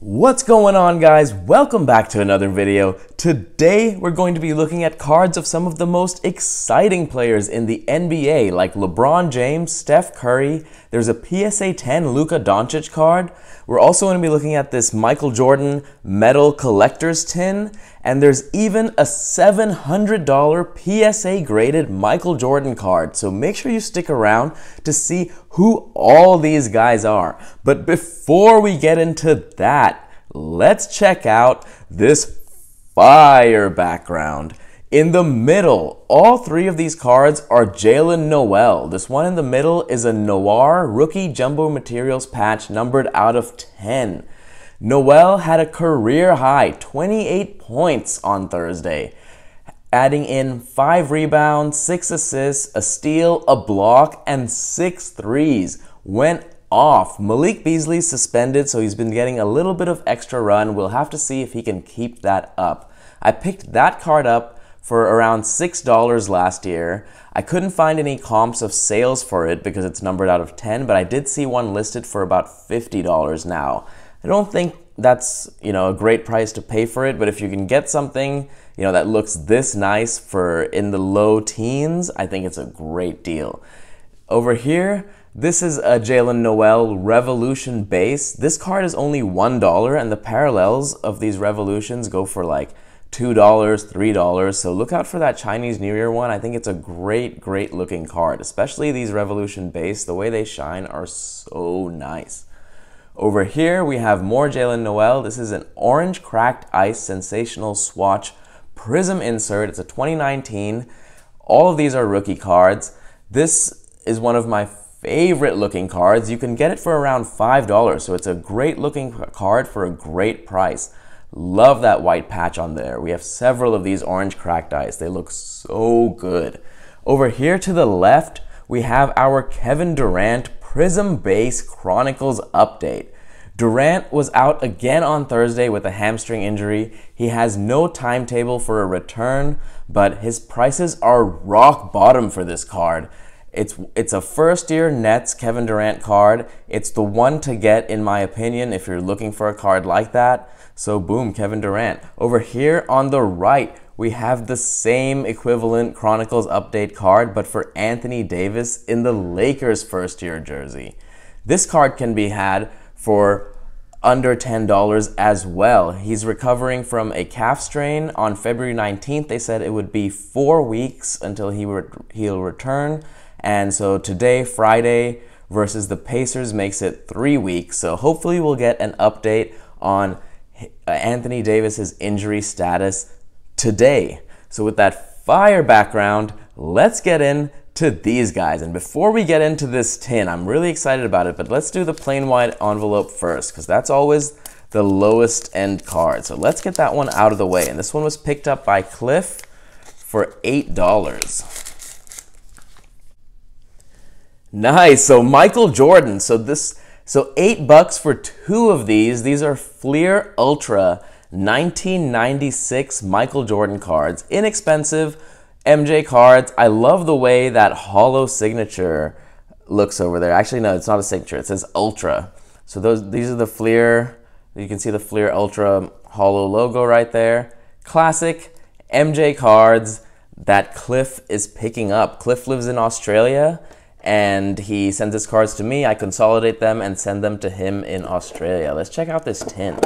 What's going on guys? Welcome back to another video. Today we're going to be looking at cards of some of the most exciting players in the NBA like LeBron James, Steph Curry, there's a PSA 10 Luka Doncic card. We're also going to be looking at this Michael Jordan metal collector's tin and there's even a $700 PSA graded Michael Jordan card. So make sure you stick around to see who all these guys are. But before we get into that, let's check out this fire background. In the middle, all three of these cards are Jaylen Nowell. This one in the middle is a Noir Rookie Jumbo Materials patch numbered out of 10. Nowell had a career high 28 points on Thursday, adding in 5 rebounds, 6 assists, a steal, a block, and 6 threes. Went off. Malik Beasley suspended, so he's been getting a little bit of extra run. We'll have to see if he can keep that up. I picked that card up for around $6 last year. I couldn't find any comps of sales for it because it's numbered out of 10, but I did see one listed for about $50 now. I don't think that's you know a great price to pay for it, but if you can get something you know that looks this nice for in the low teens, I think it's a great deal. Over here, this is a Jaylen Nowell Revolution base. This card is only $1 and the parallels of these Revolutions go for like $2, $3. So look out for that Chinese New Year one. I think it's a great, great looking card, especially these Revolution base. The way they shine are so nice. Over here, we have more Jaylen Nowell. This is an orange cracked ice sensational swatch prism insert. It's a 2019. All of these are rookie cards. This is one of my favorite looking cards. You can get it for around $5, so it's a great looking card for a great price. Love that white patch on there. We have several of these orange cracked ice. They look so good. Over here to the left, we have our Kevin Durant Prism Base Chronicles update. Durant was out again on Thursday with a hamstring injury. He has no timetable for a return, but his prices are rock bottom for this card. It's it's a first year Nets Kevin Durant card. It's the one to get in my opinion if you're looking for a card like that. So boom, Kevin Durant. Over here on the right, we have the same equivalent Chronicles update card, but for Anthony Davis in the Lakers first year jersey. This card can be had for under $10 as well. He's recovering from a calf strain on February 19th. They said it would be four weeks until he re he'll return. And so today, Friday, versus the Pacers makes it three weeks. So hopefully we'll get an update on Anthony Davis's injury status today. So with that fire background, let's get into these guys. And before we get into this tin, I'm really excited about it, but let's do the plain white envelope first, because that's always the lowest end card. So let's get that one out of the way. And this one was picked up by Cliff for $8. Nice. So Michael Jordan. So this so 8 bucks for two of these. These are Fleer Ultra 1996 Michael Jordan cards. Inexpensive MJ cards. I love the way that hollow signature looks over there. Actually, no, it's not a signature. It says Ultra. So those these are the Fleer. You can see the Fleer Ultra holo logo right there. Classic MJ cards that Cliff is picking up. Cliff lives in Australia and he sends his cards to me. I consolidate them and send them to him in Australia. Let's check out this tin.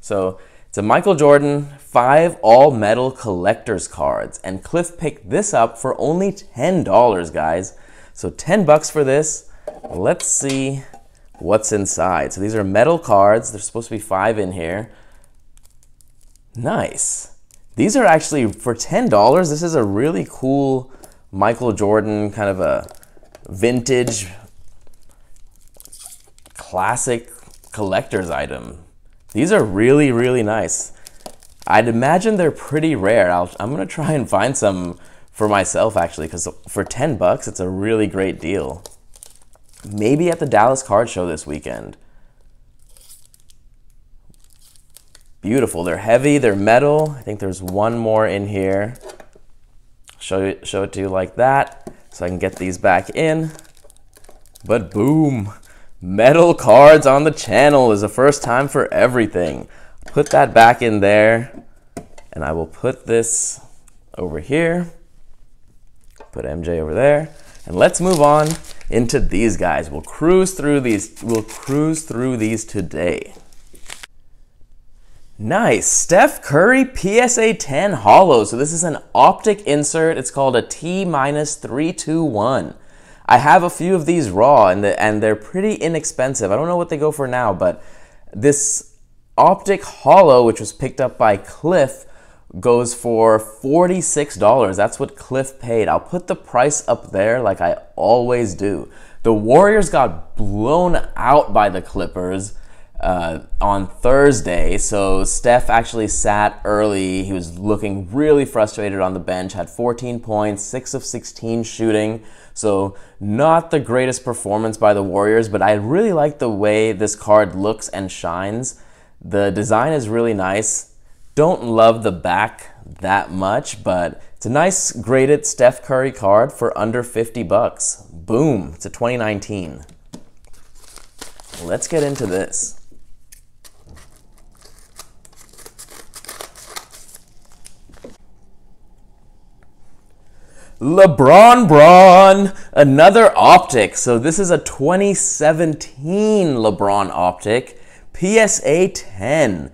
So it's a Michael Jordan 5 all metal collector's cards. And Cliff picked this up for only $10, guys. So 10 bucks for this. Let's see what's inside. So these are metal cards. There's supposed to be five in here. Nice. These are actually, for $10, this is a really cool Michael Jordan kind of a vintage classic collector's item. These are really, really nice. I'd imagine they're pretty rare. i am gonna try and find some for myself actually, because for 10 bucks, it's a really great deal. Maybe at the Dallas Card Show this weekend. Beautiful, they're heavy, they're metal. I think there's one more in here. Show show it to you like that, so I can get these back in. But boom, metal cards on the channel is the first time for everything. Put that back in there, and I will put this over here. Put MJ over there. And let's move on into these guys. We'll cruise through these. We'll cruise through these today. Nice. Steph Curry PSA 10 holo. So this is an optic insert. It's called a T minus 321. I have a few of these raw and, the, and they're pretty inexpensive. I don't know what they go for now, but this optic holo, which was picked up by Cliff, goes for $46. That's what Cliff paid. I'll put the price up there like I always do. The Warriors got blown out by the Clippers uh, on Thursday. So Steph actually sat early. He was looking really frustrated on the bench, had 14 points, 6 of 16 shooting. So not the greatest performance by the Warriors, but I really like the way this card looks and shines. The design is really nice. Don't love the back that much, but it's a nice graded Steph Curry card for under 50 bucks. Boom, it's a 2019. Let's get into this. LeBron Braun, another optic. So this is a 2017 LeBron optic, PSA 10.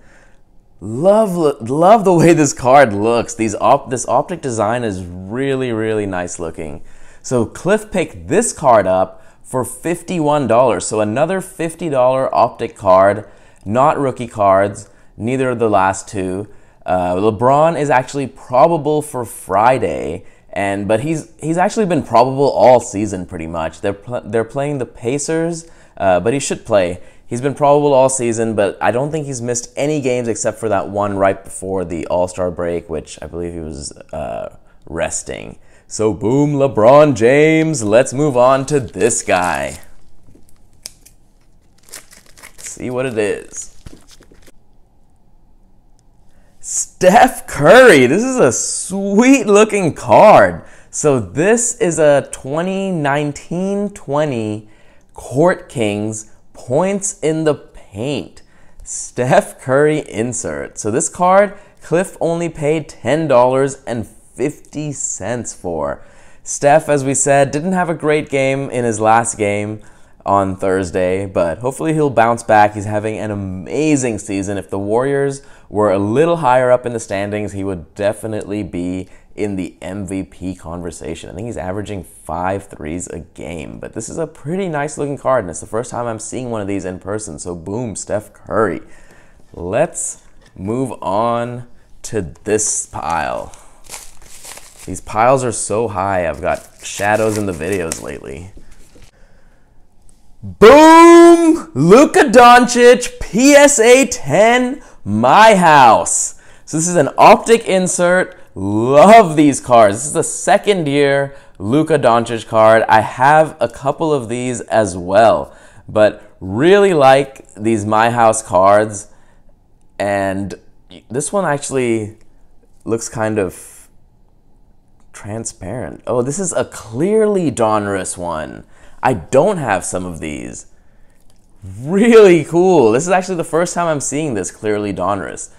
Love, love the way this card looks. These op this optic design is really, really nice looking. So Cliff picked this card up for $51. So another $50 optic card, not rookie cards, neither of the last two. Uh, LeBron is actually probable for Friday and but he's he's actually been probable all season pretty much. They're pl- they're playing the Pacers, uh, but he should play. He's been probable all season, but I don't think he's missed any games except for that one right before the All Star break, which I believe he was uh, resting. So boom, LeBron James. Let's move on to this guy. See what it is. Steph Curry. This is a sweet looking card. So this is a 2019-20 Court Kings points in the paint. Steph Curry insert. So this card, Cliff only paid $10.50 for. Steph, as we said, didn't have a great game in his last game on Thursday, but hopefully he'll bounce back. He's having an amazing season. If the Warriors were a little higher up in the standings, he would definitely be in the MVP conversation. I think he's averaging five threes a game, but this is a pretty nice looking card, and it's the first time I'm seeing one of these in person. So, boom, Steph Curry. Let's move on to this pile. These piles are so high, I've got shadows in the videos lately. Boom! Luka Doncic, PSA 10, my house. So this is an optic insert. Love these cards. This is the second year Luka Doncic card. I have a couple of these as well, but really like these My House cards. And this one actually looks kind of transparent. Oh, this is a clearly Donruss one. I don't have some of these. Really cool. This is actually the first time I'm seeing this clearly Donruss.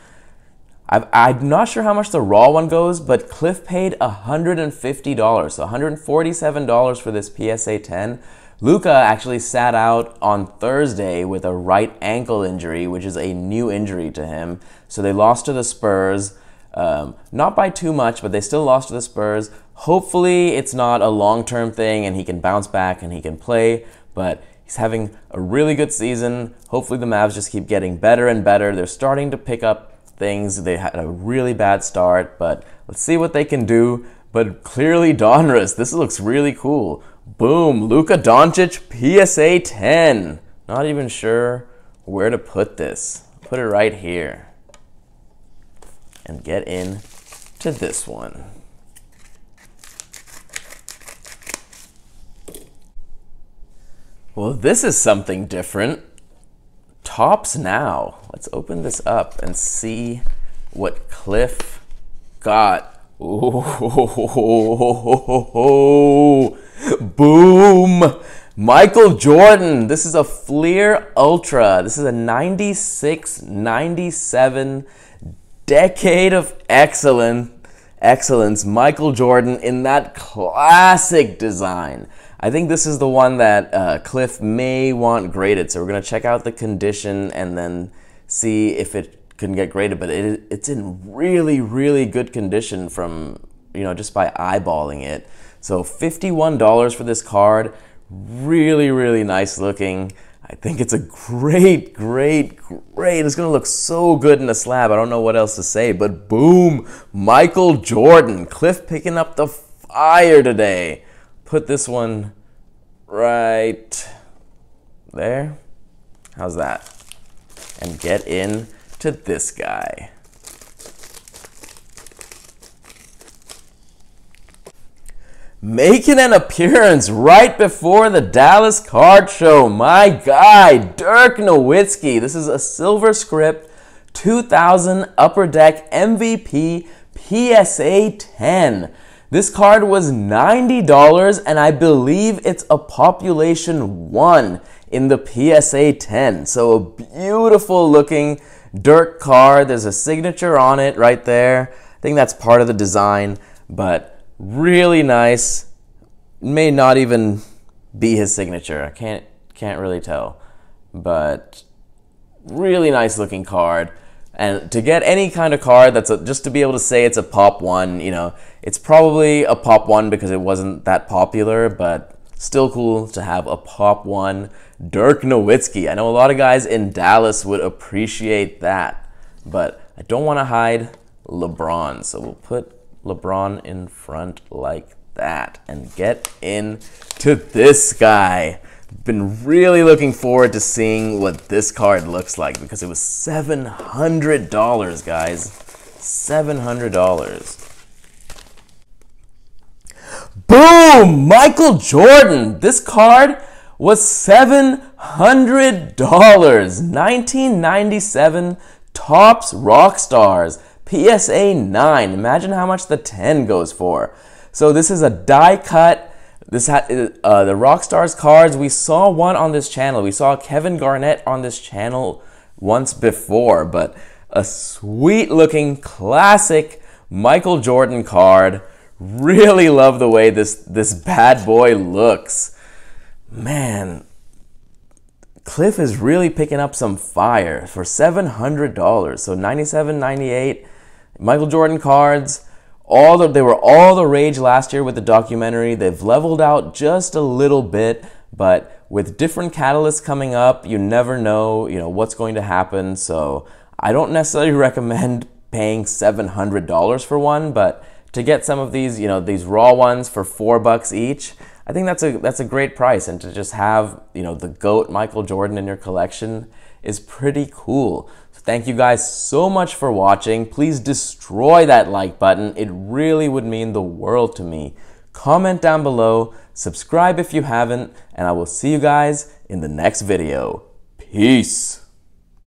i am not sure how much the raw one goes, but Cliff paid $150, so $147 for this PSA 10. Luka actually sat out on Thursday with a right ankle injury, which is a new injury to him. So they lost to the Spurs. Um, not by too much, but they still lost to the Spurs. Hopefully, it's not a long term thing and he can bounce back and he can play, but he's having a really good season. Hopefully, the Mavs just keep getting better and better. They're starting to pick up things. They had a really bad start, but let's see what they can do. But clearly, Donruss, this looks really cool. Boom, Luka Doncic, PSA 10. Not even sure where to put this. Put it right here and get in to this one. Well, this is something different. Topps Now. Let's open this up and see what Cliff got. Ooh, boom! Michael Jordan. This is a Fleer Ultra. This is a 96 97 decade of excellence. Excellence. Michael Jordan in that classic design. I think this is the one that uh, Cliff may want graded. So we're going to check out the condition and then see if it can get graded. But it, it's in really, really good condition from, you know, just by eyeballing it. So $51 for this card. Really, really nice looking. I think it's a great, great, great. It's going to look so good in the slab. I don't know what else to say, but boom, Michael Jordan. Cliff picking up the fire today. Put this one right there. How's that? And get in to this guy. Making an appearance right before the Dallas Card Show. My guy, Dirk Nowitzki. This is a silver script 2000 Upper Deck MVP PSA 10. This card was $90 and I believe it's a population 1 in the PSA 10. So a beautiful looking Dirk card. There's a signature on it right there. I think that's part of the design, but really nice. May not even be his signature. I can't can't really tell, but really nice looking card. And to get any kind of card that's a, just to be able to say it's a pop one, you know, it's probably a pop one because it wasn't that popular, but still cool to have a pop one. Dirk Nowitzki. I know a lot of guys in Dallas would appreciate that, but I don't want to hide LeBron, so we'll put LeBron in front like that and get into this guy. Been really looking forward to seeing what this card looks like because it was $700, guys. $700. Boom! Michael Jordan. This card was $700. 1997 Topps Rock Stars. PSA 9. Imagine how much the 10 goes for. So this is a die cut. This had uh, the Rockstars cards. We saw one on this channel. We saw Kevin Garnett on this channel once before, but a sweet looking classic Michael Jordan card. Really love the way this this bad boy looks. Man, Cliff is really picking up some fire for $700. So 97, 98 Michael Jordan cards, all the, they were all the rage last year with the documentary. They've leveled out just a little bit, but with different catalysts coming up, you never know, you know, what's going to happen. So I don't necessarily recommend paying $700 for one, but to get some of these, you know, these raw ones for four bucks each, I think that's a that's a great price. And to just have, you know, the GOAT Michael Jordan in your collection is pretty cool. Thank you guys so much for watching. Please destroy that like button. It really would mean the world to me. Comment down below, subscribe if you haven't, and I will see you guys in the next video. Peace.